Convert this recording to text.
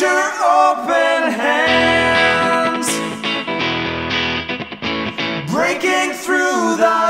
your open hands, breaking through the